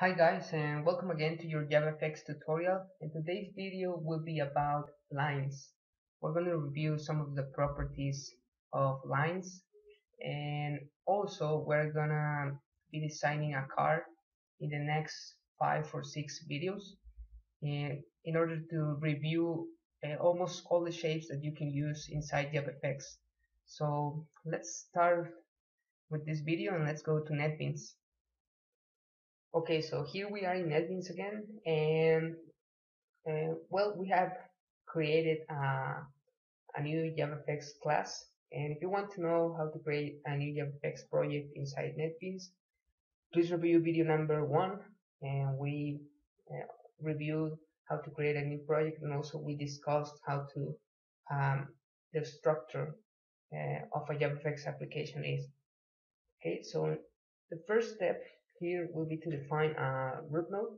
Hi guys and welcome again to your JavaFX tutorial and today's video will be about lines. We're going to review some of the properties of lines and also we're gonna be designing a car in the next five or six videos and in order to review uh, almost all the shapes that you can use inside JavaFX. So let's start with this video and let's go to NetBeans. Okay, so here we are in NetBeans again, and uh, well, we have created a, a new JavaFX class. And if you want to know how to create a new JavaFX project inside NetBeans, please review video number one. And we uh, reviewed how to create a new project, and also we discussed how to um, the structure uh, of a JavaFX application is. Okay, so the first step here will be to define a root node.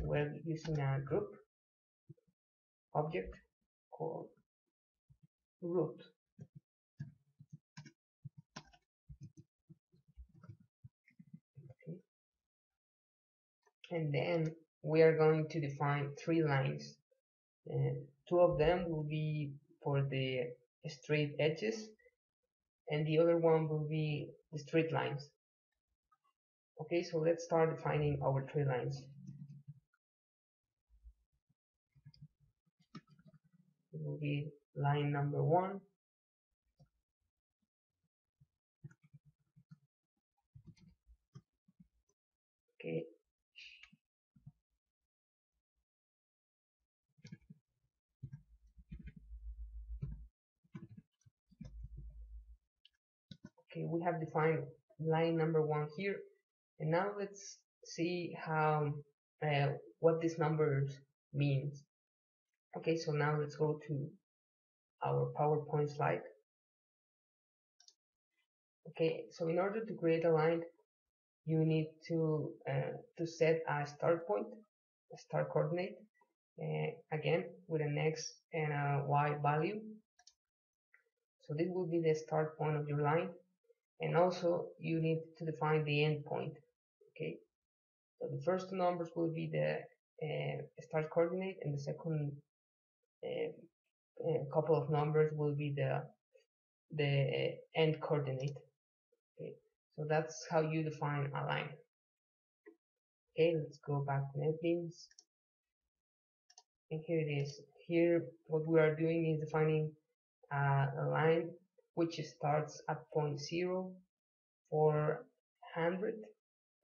We're using a group object called root. Okay. And then we are going to define three lines. And two of them will be for the straight edges and the other one will be the straight lines. Okay, so let's start defining our tree lines. It will be line number one. Okay. Okay, we have defined line number one here and now let's see how uh, what these numbers means. Okay, so now let's go to our PowerPoint slide. Okay, so in order to create a line, you need to uh, to set a start point, a start coordinate, uh, again with an x and a y value. So this will be the start point of your line, and also you need to define the end point okay. So the first two numbers will be the uh, start coordinate and the second uh, uh, couple of numbers will be the the end coordinate. Okay. So that's how you define a line. Okay let's go back to NetBeans and here it is. Here what we are doing is defining uh, a line which starts at point zero for 100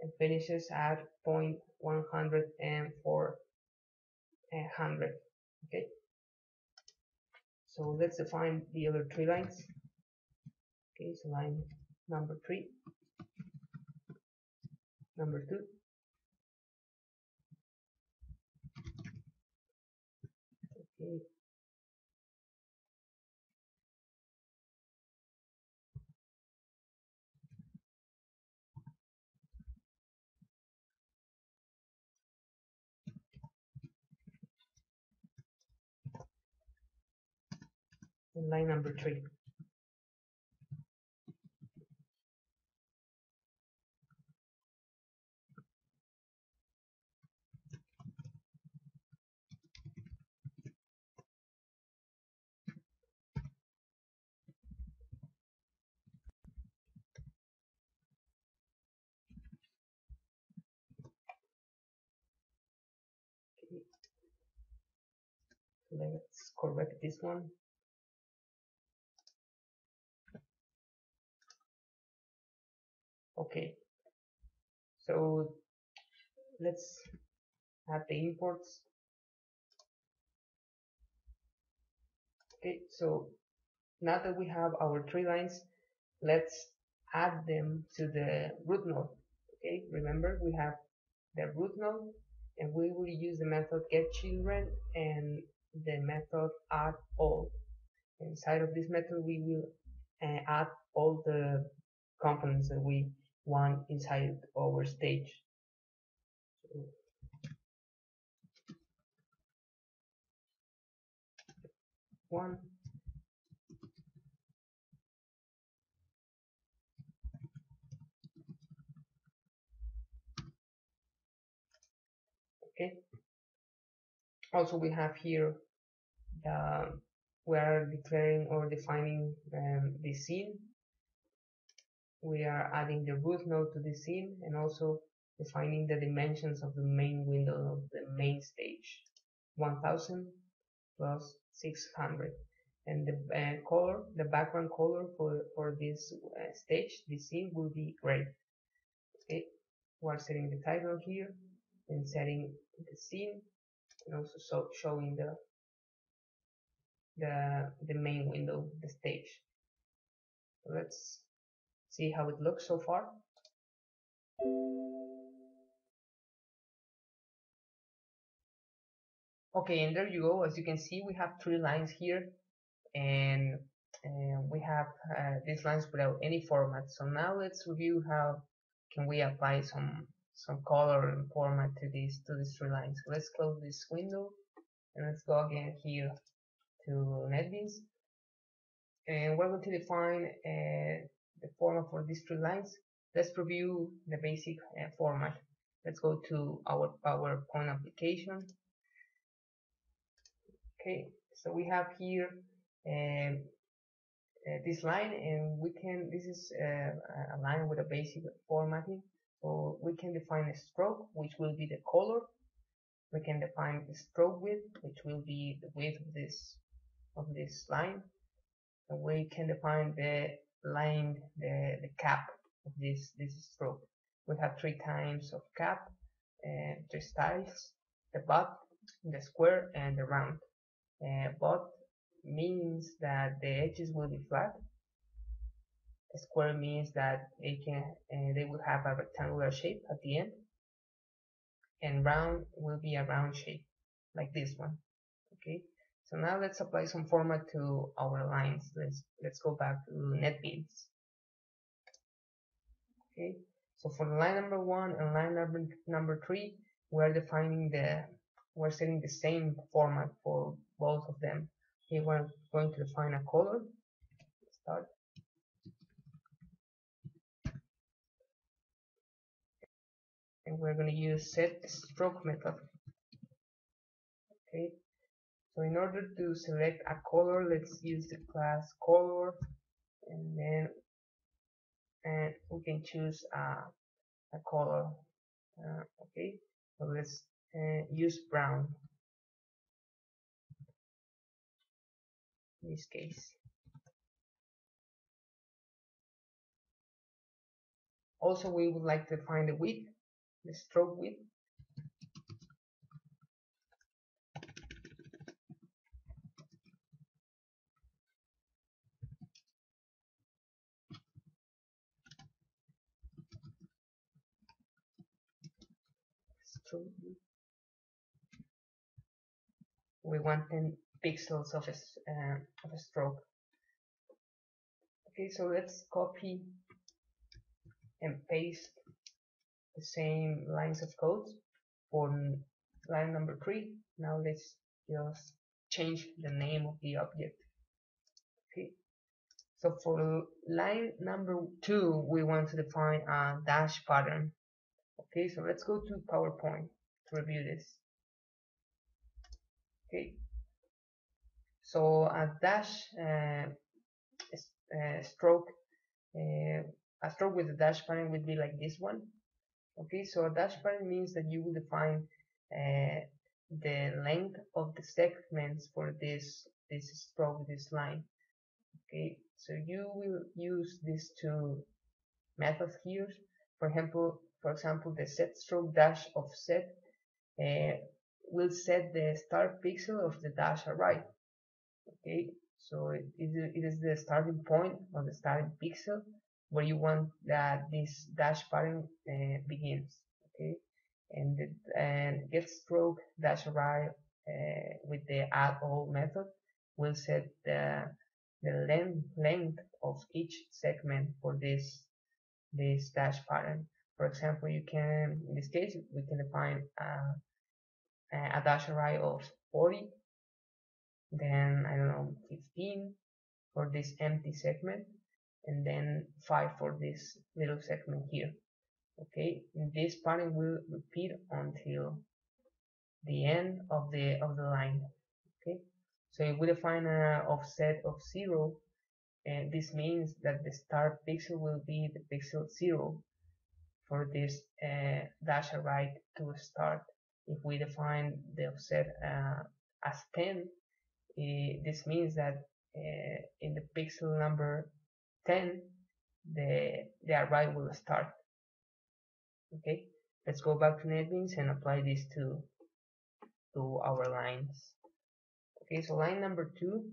and finishes at point 104 100 uh, okay? So let's define the other three lines. Okay so line number three number two. Okay line number three. let's correct this one okay. So let's add the imports. Okay so now that we have our three lines let's add them to the root node. Okay remember we have the root node and we will use the method get children and the method add all. Inside of this method we will uh, add all the components that we one inside our stage. So one. Okay. Also we have here uh, we are declaring or defining um, the scene we are adding the root node to the scene and also defining the dimensions of the main window of the main stage. 1000 plus 600 and the uh, color the background color for for this uh, stage this scene will be gray. Okay we're setting the title here and setting the scene and also so showing the the the main window the stage. Let's see how it looks so far. Okay and there you go. As you can see we have three lines here and, and we have uh, these lines without any format. So now let's review how can we apply some some color and format to these to these three lines. So let's close this window and let's go again here to NetBeans. And we're going to define uh, the format for these three lines. Let's review the basic uh, format. Let's go to our PowerPoint application. Okay so we have here um, uh, this line and we can this is uh, a line with a basic formatting. So we can define a stroke which will be the color. We can define the stroke width which will be the width of this of this line. And we can define the line the, the cap of this this stroke we have three kinds of cap and three styles the butt the square and the round. Uh, butt means that the edges will be flat. A square means that they can uh, they will have a rectangular shape at the end. And round will be a round shape like this one okay so now let's apply some format to our lines. Let's let's go back to NetBeans okay. So for line number one and line number number three we're defining the we're setting the same format for both of them. Here we're going to define a color. Start. And we're going to use set stroke method. Okay so in order to select a color let's use the class color. And then and we can choose a, a color. Uh, okay. So let's uh, use brown. In this case. Also we would like to find the width the stroke width stroke width we want 10 pixels of a, uh, of a stroke. Okay so let's copy and paste the same lines of code for line number three. Now let's just change the name of the object. Okay so for line number two we want to define a dash pattern. Okay so let's go to PowerPoint to review this okay. So a dash uh, uh, stroke uh, a stroke with a dash pattern would be like this one. Okay so a dash pattern means that you will define uh, the length of the segments for this this stroke this line. Okay so you will use these two methods here. For example for example the set stroke dash offset uh, will set the start pixel of the dash array okay? So it, it is the starting point of the starting pixel where you want that this dash pattern uh, begins okay? And the, and get stroke dash array uh, with the add all method will set the the length length of each segment for this this dash pattern. For example you can in this case we can define a, a dash array of 40 then I don't know 15 for this empty segment and then 5 for this little segment here okay? And this pattern will repeat until the end of the of the line okay? So if we define an offset of zero and this means that the start pixel will be the pixel 0 for this uh, dash array to start if we define the offset uh, as 10 eh, this means that uh, in the pixel number 10 the the array will start. Okay? Let's go back to NetBeans and apply this to to our lines. Okay so line number two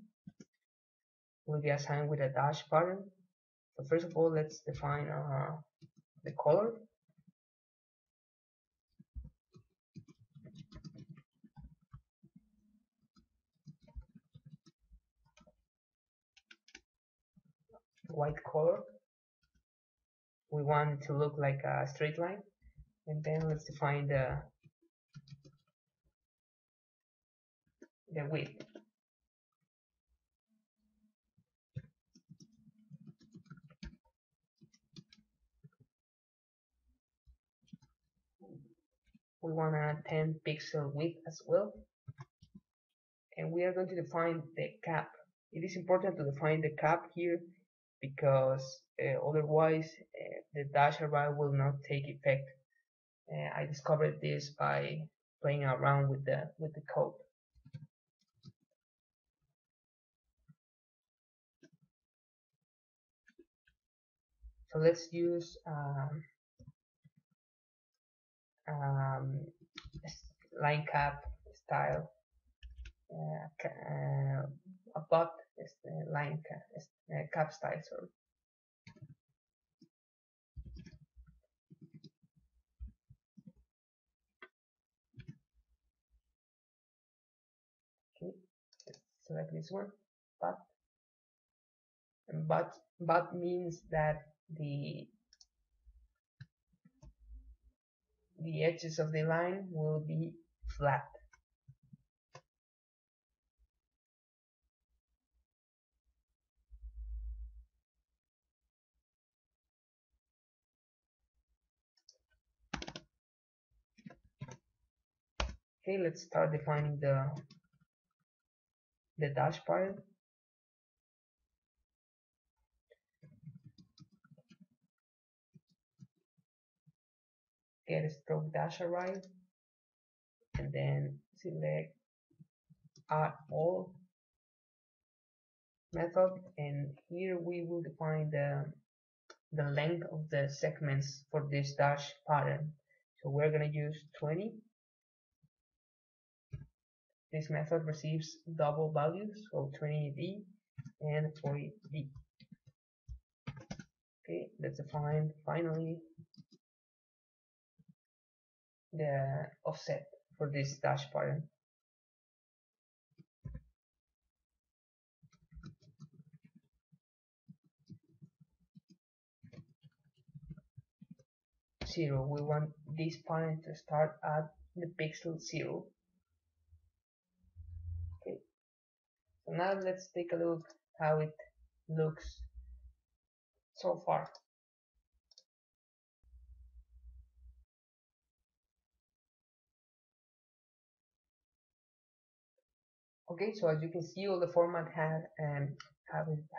will be assigned with a dash pattern. So first of all let's define uh, the color white color. We want to look like a straight line. And then let's define the the width. We want a 10 pixel width as well. And we are going to define the cap. It is important to define the cap here because uh, otherwise uh, the dash will not take effect. Uh, I discovered this by playing around with the with the code. So let's use um, um, line cap style. Uh, a bot uh, line cap, uh, cap style sorry okay let's select this one but but but means that the the edges of the line will be flat. Okay, let's start defining the the dash part. get stroke dash array and then select add all method and here we will define the the length of the segments for this dash pattern so we're gonna use 20 this method receives double values so 20d and 40d okay let's define finally the offset for this dash pattern. Zero. We want this pattern to start at the pixel zero. Now let's take a look how it looks so far. okay so as you can see all the format had um,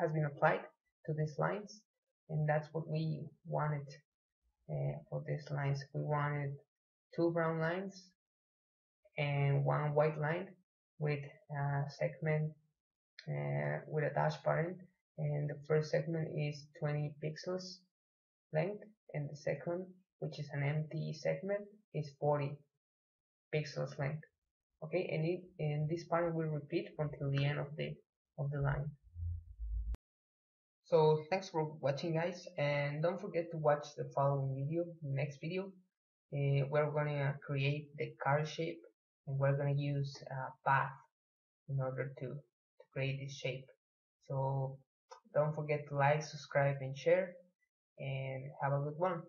has been applied to these lines and that's what we wanted uh, for these lines we wanted two brown lines and one white line with a segment with a dash pattern and the first segment is 20 pixels length and the second which is an empty segment is 40 pixels length. Okay and, it, and this pattern will repeat until the end of the of the line. So thanks for watching guys and don't forget to watch the following video next video. Uh, we're gonna create the car shape and we're gonna use a path in order to create this shape. So don't forget to like subscribe and share and have a good one